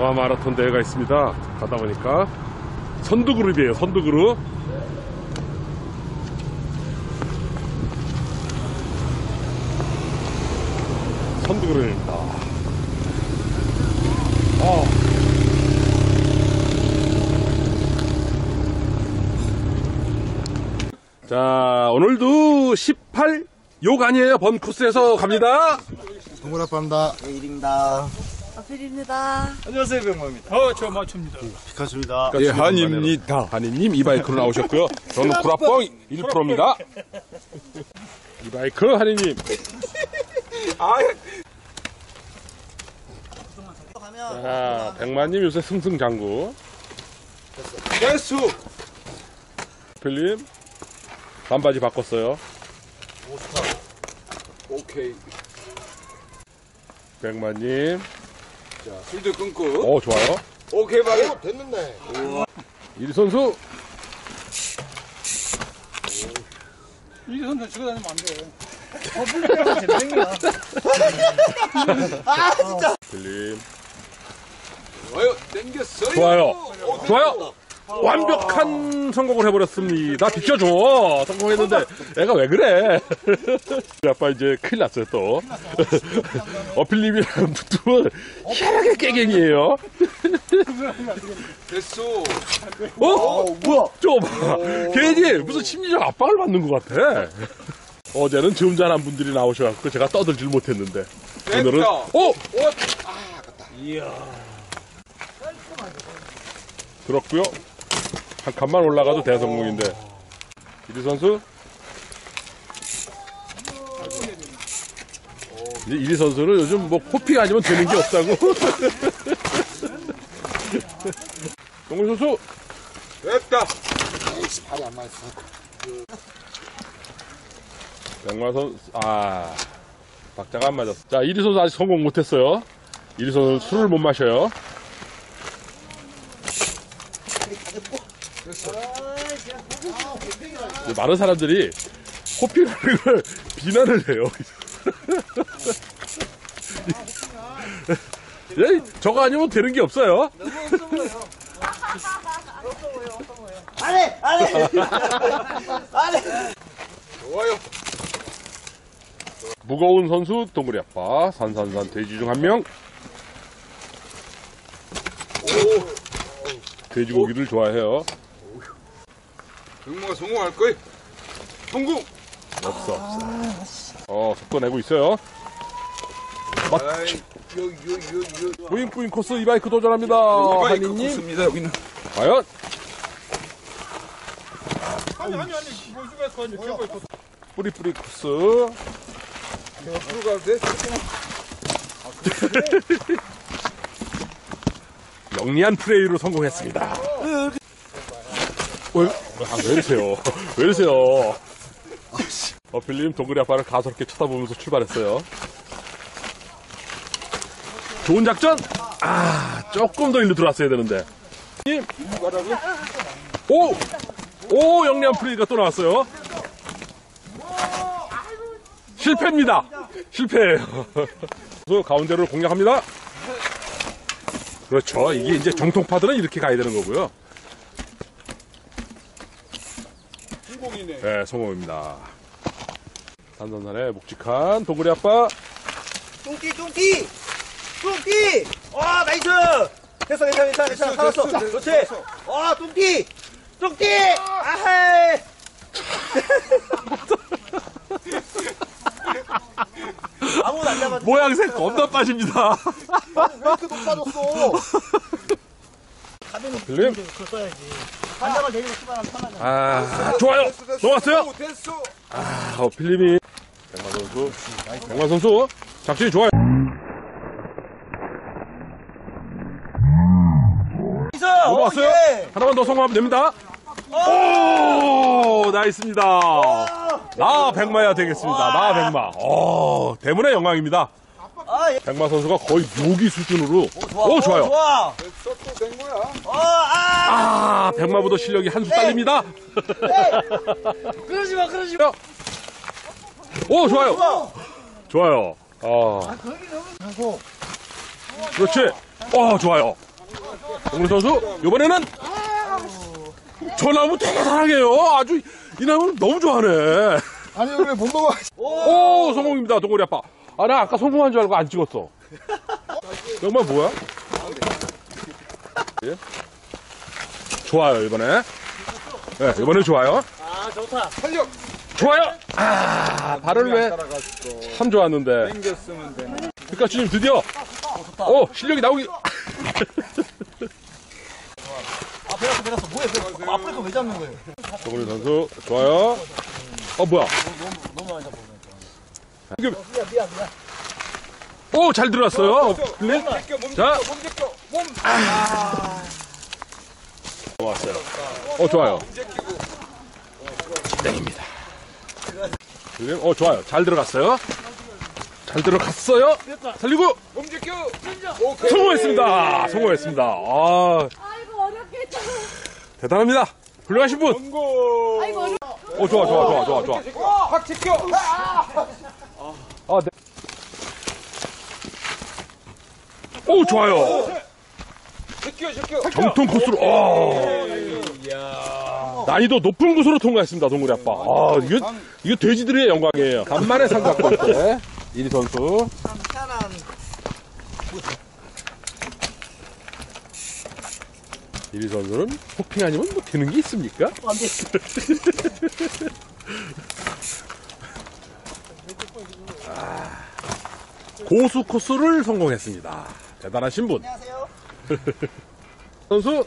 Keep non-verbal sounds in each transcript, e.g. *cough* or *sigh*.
와 마라톤 대회가 있습니다. 가다 보니까 선두 그룹이에요. 선두 그룹. 선두 그룹입니다. 어. 자 오늘도 18 욕 아니에요. 범 코스에서 갑니다. 동그라빠입니다. 일입니다. 어필입니다. 안녕하세요, 병모입니다. 어, 저 맞춥니다. 피카츄입니다. 예, 한입니다. 한이님 이 바이크로 나오셨고요. 저는 구라뻥 1%입니다. 이 바이크 한이님. *laughs* 자, 백만님 요새 승승장구. 예수! 필님 반바지 바꿨어요. 오케이. 백만님. 자, 술도 끊고. 어 좋아요. 오케이, 바로. 어, 됐는데. 이리 선수. 이 선수 치고 다니면 안 돼. 필님. 좋아요, 땡겼어요. 좋아요. 좋아요. 완벽한 성공을 해버렸습니다. 비켜줘. 성공했는데 애가 왜 그래? *laughs* 아빠 이제 큰일 났어요 또. *laughs* 어필님이랑 붙으면 희한하게 깨갱이에요. 됐어. 어? 뭐야? 저거 봐. 괜히 무슨 심리적 압박을 받는 것 같아. 어제는 점잖은 분들이 나오셔갖고 제가 떠들질 못했는데 오늘은 됐다. 어? 들었고요. 한 칸만 올라가도 대성공인데. 이리 선수. 이제 이리 선수는 요즘 뭐 코피가 아니면 되는 게 없다고. *laughs* 동훈 선수. 됐다. 발이 안 맞았어. 백만 선 아. 박자가 안 맞았어. 자, 이리 선수 아직 성공 못했어요. 이리 선수 술을 못 마셔요. 이제 많은 사람들이 호피라는 걸 비난을 해요. *laughs* 예, 저거 아니면 되는 게 없어요. 안해! 안 해! 안 해! 좋아요. 무거운 선수 동그리 아빠 산산산 돼지 중 한 명. 돼지고기를 좋아해요. 병모가 성공할 거야. 성공! 없어 없어. 어 속도 내고 있어요. 맞. 아이, 요, 요, 요, 요. 뿌잉뿌잉 코스 이 바이크 도전합니다. 이 바이크 한이님 좋습니다, 여기는. 과연 아니, 아니, 아니. 뭐, 이거 있고. 뿌리뿌리 코스 앞으로 가도 돼? 영리한 플레이로 성공했습니다. 왜, 아, 왜 이러세요? 왜 이러세요? 어필님 동그리 아빠를 가소롭게 쳐다보면서 출발했어요. 좋은 작전? 아, 조금 더 일로 들어왔어야 되는데. 님, 오! 오, 영리한 플레이가 또 나왔어요. 실패입니다. 실패예요. *laughs* 가운데로 공략합니다. 그렇죠. 이게 이제 정통파들은 이렇게 가야 되는 거고요. 성공이 네. 네, 성공입니다. 산산산의 묵직한 동그리 아빠. 뚱띠 뚱띠! 뚱띠! 와 나이스! 됐어 괜찮아 괜찮아 괜찮아. 살았어. 그렇지. 와 뚱띠! 뚱띠! 아하이 *laughs* 아무도 안 잡았어 모양새 겁나 빠집니다. 왜 이렇게 높아졌어? *laughs* 필름. 그거 써야지 반장을 내리고 출발하면 편하잖아 아, 좋아요. 넘어갔어요. 됐어. 아, 어, 필름이. 백만 선수. 백만 선수. 작전이 좋아요. 나이스 넘어갔어요. 오, 예. 하나만 더 성공하면 됩니다. 오, 나있습니다. 나 백마야 되겠습니다. 나 백마. 오, 대문의 영광입니다. 아, 예. 백마 선수가 거의 묘기 수준으로. 오, 좋아요. 좋아 된 거야. 어, 아 아, 백마보다 실력이 한 수 딸립니다. 그러지 마 그러지 마 오, 좋아요. 좋아요. 아. 그렇지. 어, 좋아요. 동물 선수, 이번에는 저 나무 대단하게 해요. 아주, 이 나무 너무 좋아하네. 아니, 왜 못 먹어? 오, 성공입니다, 동물이 아빠. 아, 나 아까 성공한 줄 알고 안 찍었어. 정말 뭐야? 예? 좋아요, 이번에. 네, 이번에 좋아요. 아, 좋다. 탄력 좋아요! 아, 발을 왜 참 좋았는데. 당겼으면 되네. 피카츄님 드디어, 오, 실력이 나오기. 아, 배웠어, 배웠어. 뭐해, 배웠어. 앞에 거왜 잡는 거예요? 동물 선수, 좋아요. 어, 뭐야? 너무 많이 잡고. 이게- 미안, 미안, 미안. 오, 잘 제껴 몸 자. 몸 왔어요. 어, 좋아요. 땡입니다. 지금, 어, 좋아요. 잘 들어갔어요. 잘 들어갔어요. 살리고 몸 제껴 오케이 성공했습니다. 성공했습니다. 아, 아이고 어렵겠다. 대단합니다. 훌륭하신 분. 아이고 어렵. 어, 좋아, 좋아, 좋아, 좋아, 좋아. 확 제껴 아, 네. 오, 좋아요. 정통 코스로, 아. 난이도 높은 곳으로 통과했습니다, 동물이 아빠. 아, 이게, 이게 돼지들의 영광이에요. 간만에 삼각골대. 이리 선수. 참 희한한. 이리 선수는 호핑 아니면 뭐 되는 게 있습니까? 안 *laughs* 돼. 고수 코스를 성공했습니다. 대단하신 분. 안녕하세요. *laughs* 선수.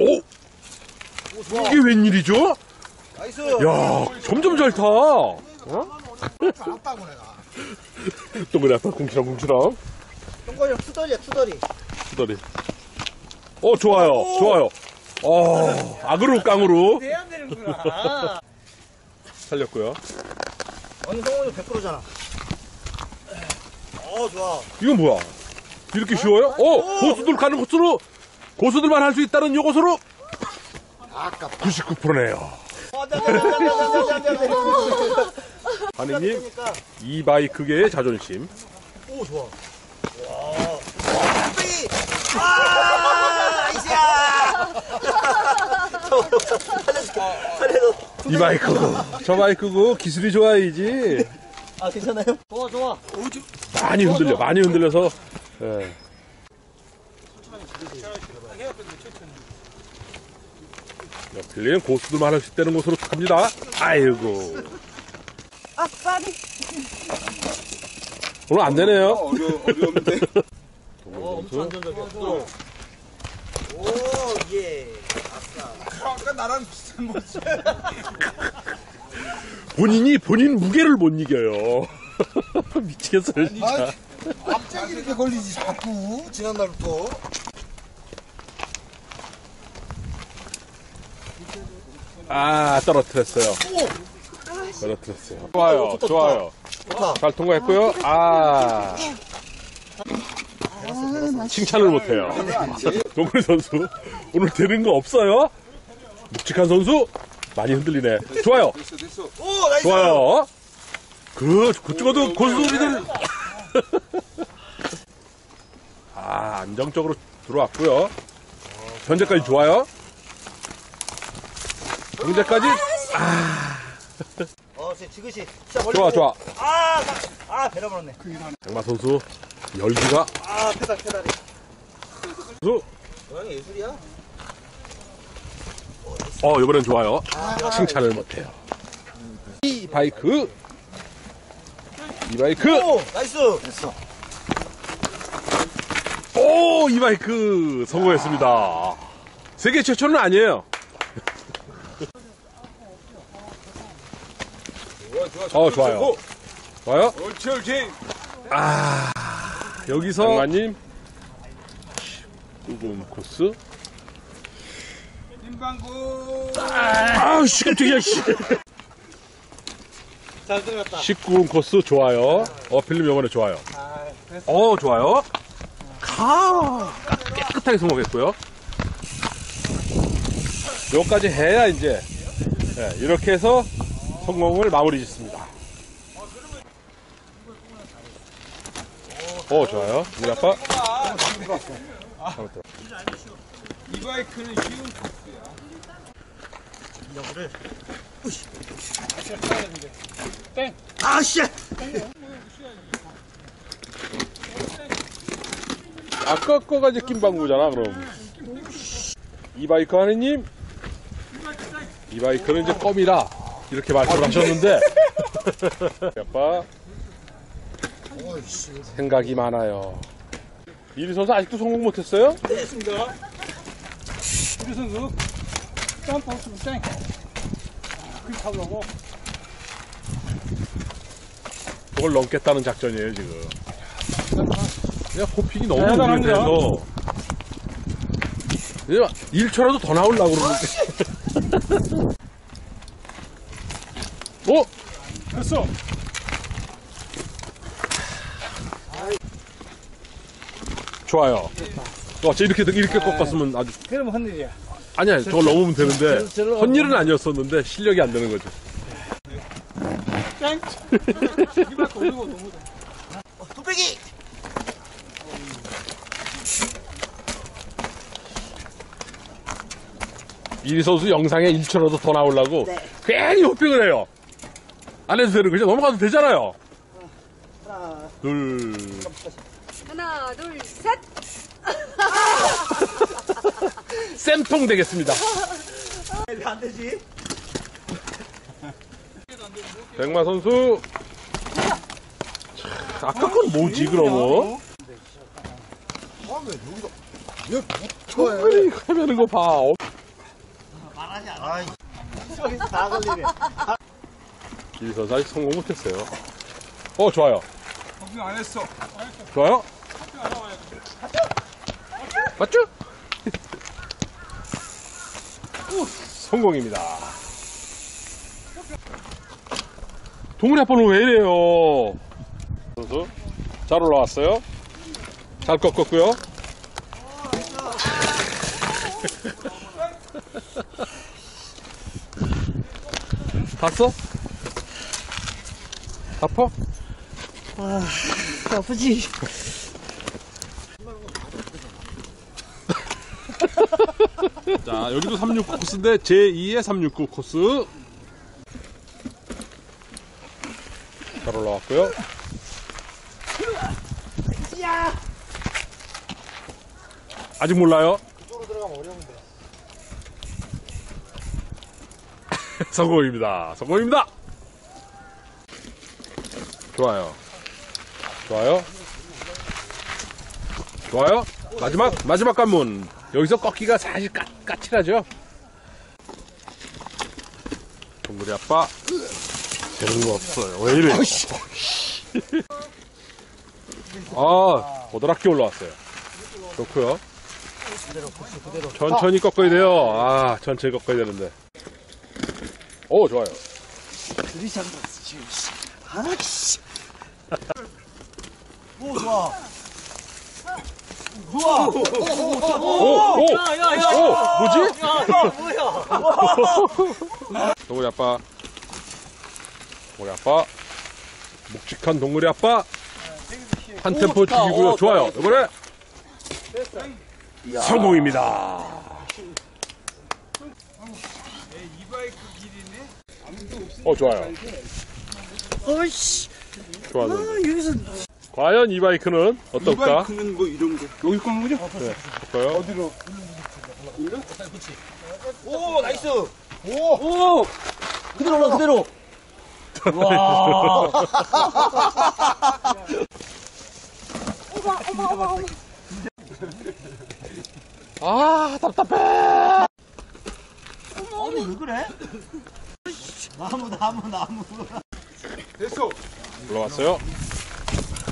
오! 이게 웬일이죠? 나이스. 야, 점점 잘 타. 어? 알았다고 내가. 동그랗 아빠 궁시렁궁시렁. 똥거리 투덜이야, 투덜이. 수다리. 어, 좋아요. 좋아요. 어, 악으로 깡으로 돼야 되는구나. 살렸고요. 오늘 성공률 100%잖아. 어, 좋아. 이건 뭐야? 이렇게 쉬워요? 어, 고수들 가는 코스로 고수들만 할 수 있다는 요것으로 아깝다. 99%네요. 어, 안 돼, 안 돼, 안 돼, 안 돼, 안 돼, 안 돼, 안 돼. 하느님, 그러니까. 이 바이크계의 자존심. 오, 좋아. 와. 뚝배기! 살려줘. 이 바이크고, 저 바이크고, 기술이 좋아야지. 아, 괜찮아요? 좋아, 좋아. 많이 흔들려, 많이 흔들려서. 예. 필리는 고수들만 할수 있다는 곳으로 갑니다. 아이고. 아 빠리. 오늘 안 되네요. 어려 어려운데 *laughs* 어, 엄청 안전적이야. 오, 예. 아까 나랑 비슷한 모습 본인이 본인 무게를 못 이겨요. *laughs* 미치겠어요, 진짜. 아, 앞짝이 이렇게 걸리지, 자꾸. 지난날부터. 아, 떨어뜨렸어요. 떨어뜨렸어요. 좋아요, 좋다, 좋아요. 좋다. 잘 통과했고요. 아. 칭찬을 못해요. 동물 선수, 오늘 되는 거 없어요? 묵직한 선수, 많이 흔들리네. 좋아요, 됐어 됐어 오, 나이스! 좋아요. 그, 그쪽에도 고수들이들. *laughs* 아, 안정적으로 들어왔고요. 현재까지 좋아요. 현재까지 어, 지그시. 진짜 멀리. 좋아. 좋아. 아, 나, 아, 배려버렸네. 장마 선수, 열기가 아, 페달, 페달이. 선수, 고양이 예술이야? 어, 이번엔 좋아요. 칭찬을 못해요. 이 바이크, 이 바이크, 오, 나이스! 됐어. 오, 이 바이크 성공했습니다. 세계 최초는 아니에요. 좋아 어, 좋아요. 좋아요. 옳지 옳지 여기서 장관님 뜨거운 코스. 김방구 아우, 씨, 깜짝이야, 씨. 잘 들어갔다. 19분 코스 좋아요. 어, 필름 요번에 좋아요. 어, 좋아요. 가, 깨끗하게 성공했고요. 요까지 해야 이제, 예, 이렇게 해서 성공을 마무리 짓습니다. 어, 좋아요. 우리 아빠. 이 바이크는 쉬운 아, 씨! 아까 거가 이제 김방구잖아, 그럼. 이 바이크 하느님, 이 바이크는 이제 껌이라, 이렇게 말씀하셨는데, *laughs* 아빠. 생각이 많아요. 이리 선수 아직도 성공 못했어요? 됐습니다. 우리 선수 점프 없으면 땡. 그렇게 하려고. 그걸 넘겠다는 작전이에요, 지금. 그냥 호픽이 너무 대단합니다. 오래돼서. 1초라도 더 나오려고 그러는데. 어? 됐어. 좋아요. 어, 저 이렇게, 이렇게 꺾었으면 아주. 그러면 헌일이야. 아니야, 저걸 넘으면 되는데. 헌일은 아니었었는데, 실력이 안 되는 거죠. 돼. 뚝배기! 이리 선수 영상에 1초라도 더 나오려고 괜히 호핑을 해요. 안 해도 되는 거죠? 넘어가도 되잖아요. 둘. 하나, 둘, 셋. 쌤통 되겠습니다. 왜안 되지? 백마 선수. 차, 아까 건 뭐지, 그러면? 아, 왜 여기서. 왜 붙어요? 이거 하면은 거 봐. 어, 말하지 않아. 아이, 저기서 다 걸리네. 선수 아직 성공 못했어요. 어, 좋아요. 걱정 안 했어. 좋아요? 맞죠? 성공입니다. 동물이 아빠는 왜 이래요? 잘 올라왔어요. 잘 꺾었고요. *laughs* 봤어? 아파? 아프지? 자, 여기도 369 코스인데 제2의 369 코스. 잘 올라왔고요. 아직 몰라요. *laughs* 성공입니다. 성공입니다. 좋아요. 좋아요. 좋아요. 마지막 마지막 관문. 여기서 꺾기가 사실 까, 까칠하죠. 동물이 아빠 거 없어요. 왜 이래? 아 보드랍게 올라왔어요. 좋고요. 천천히 꺾어야 돼요. 아 천천히 꺾어야 되는데. 오 좋아요. 아이씨. 오, 좋아. 좋아. 오, 오, 오, 뭐지? 동물이 아빠. 동물이 아빠. 묵직한 동물이 아빠. 한 템포 죽이고요. 좋아요. 이번에 성공입니다. 어, 좋아요. 어이씨. 좋아하는데. 여기서. 과연 이 바이크는 어떨까? 바이크는 뭐 이런 거. 여기 거는 거죠? 네, 볼까요? 어디로? 오, 나이스. 오, 오. 그대로 올라, 그대로. *laughs* 와. 아, 답답해. 아니, 왜 그래? *laughs* 나무, 나무, 나무. 됐어. 올라왔어요.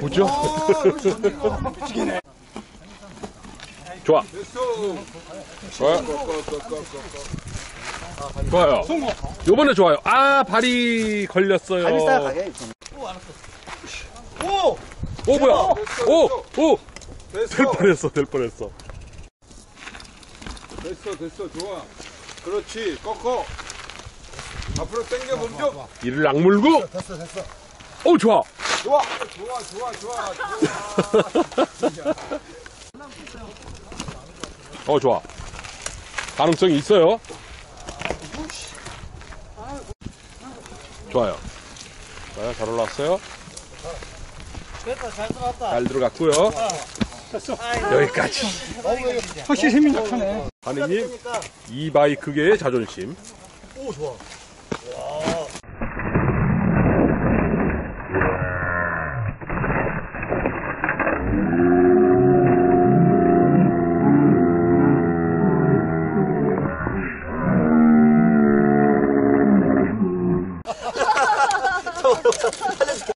보죠? 좋아. 됐어. 좋아요. 좋아요. 요번에 좋아요. 아, 발이 걸렸어요. 오! 오, 뭐야? 오, 오! 될 됐어. 뻔했어, 될 뻔했어. 됐어, 됐어. 좋아. 그렇지. 꺾어. 앞으로 당겨 멈춰. 이를 악물고, 됐어, 됐어. 오, 좋아. 좋아 좋아 좋아 어, 좋아. 가능성이 있어요. 좋아요. 좋아요. 잘 올라왔어요. 됐다, 잘 들어왔다. 잘 들어갔고요. 여기까지. 확실히 힘이 나타네. 하느님, 이 바이크계의 자존심. 오, 좋아.